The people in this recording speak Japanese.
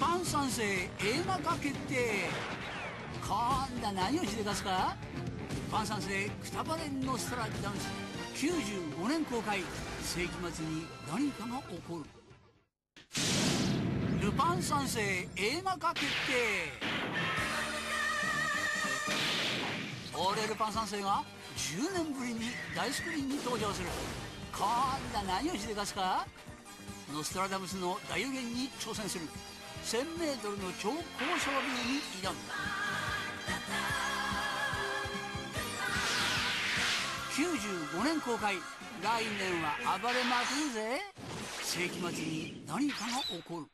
パン三世映画化決定。こんな何をしでかすか？ルパン三世くたばれノストラダムス。95年公開。世紀末に何かが起こる。ルパン三世映画化決定。俺ルパン三世が10年ぶりに大スクリーンに登場する。こんな何をしでかすか？ノストラダムスの大予言に挑戦する。1000m の超高層ビルに挑む95年公開。来年は暴れまくるぜ。世紀末に何かが起こる。